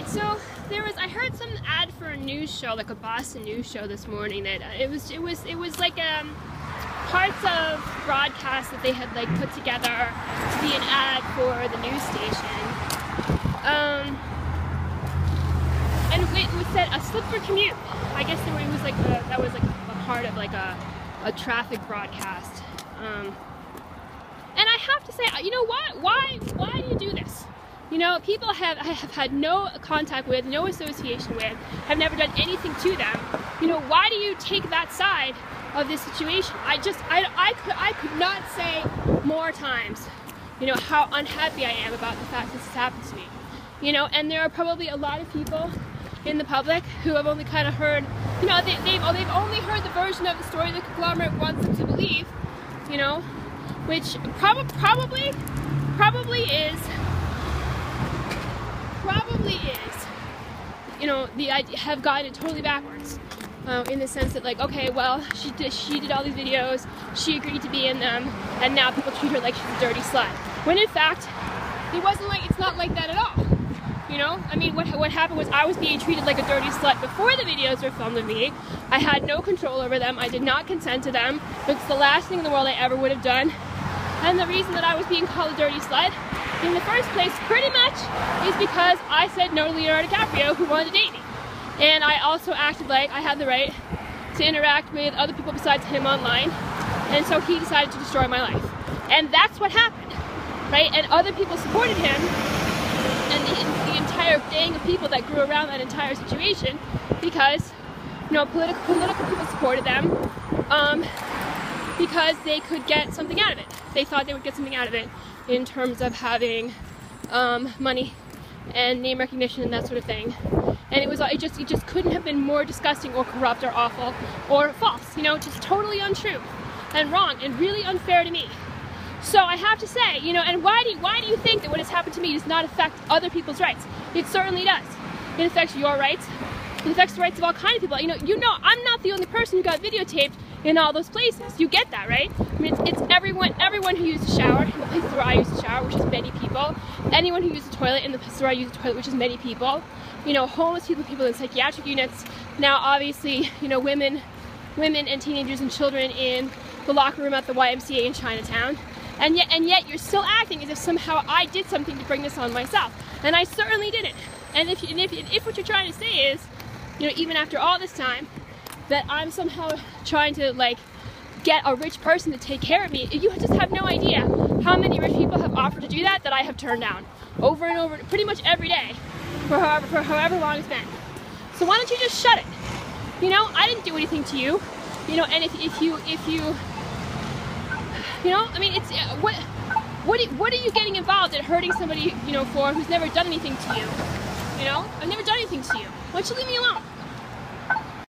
right, so there was I heard some ad for a news show, like a Boston news show this morning. That uh, it was it was it was like um parts of broadcast that they had like put together to be an ad for the news station. Um, and it was said a slip for commute. I guess there was like a, that was like a part of like a a traffic broadcast. Um, and I have to say, you know what? Why why do you do this? You know, people have I have had no contact with, no association with, have never done anything to them. You know, why do you take that side of this situation? I just, I, I could, I could not say more times, you know, how unhappy I am about the fact this has happened to me. You know, and there are probably a lot of people in the public who have only kind of heard, you know, they, they've, oh, they've only heard the version of the story the conglomerate wants them to believe, you know, which prob- probably, probably is probably is, you know, the idea have gotten it totally backwards. Uh, in the sense that, like, okay, well, she did, she did all these videos, she agreed to be in them, and now people treat her like she's a dirty slut. When in fact, it wasn't like, it's not like that at all. You know, I mean, what, what happened was I was being treated like a dirty slut before the videos were filmed of me. I had no control over them. I did not consent to them. It's the last thing in the world I ever would have done. And the reason that I was being called a dirty slut in the first place pretty much is because I said no to Leonardo DiCaprio who wanted to date me. And I also acted like I had the right to interact with other people besides him online. And so he decided to destroy my life. And that's what happened, right? And other people supported him and the, the entire gang of people that grew around that entire situation because, you know, political, political people supported them um, because they could get something out of it. They thought they would get something out of it in terms of having um, money and name recognition and that sort of thing. And it was it just it just couldn't have been more disgusting or corrupt or awful or false. You know, just totally untrue and wrong and really unfair to me. So I have to say, you know, and why do you, why do you think that what has happened to me does not affect other people's rights? It certainly does. It affects your rights. It affects the rights of all kinds of people. You know, you know, I'm not the only person who got videotaped in all those places. You get that, right? I mean, it's, it's everyone, everyone who used a shower in the places where I use a shower, which is many people. Anyone who used a toilet in the places where I use a toilet, which is many people. You know, homeless people, people in psychiatric units. Now, obviously, you know, women, women and teenagers and children in the locker room at the YMCA in Chinatown. And yet, and yet, you're still acting as if somehow I did something to bring this on myself, and I certainly didn't. And if, and if, if what you're trying to say is, you know, even after all this time, that I'm somehow trying to like get a rich person to take care of me. You just have no idea how many rich people have offered to do that that I have turned down over and over, pretty much every day for however, for however long it's been. So why don't you just shut it? You know, I didn't do anything to you. You know, and if, if you, if you, you know, I mean, it's, what, what, what are you getting involved in hurting somebody, you know, for who's never done anything to you? You know, I've never done anything to you. Why don't you leave me alone?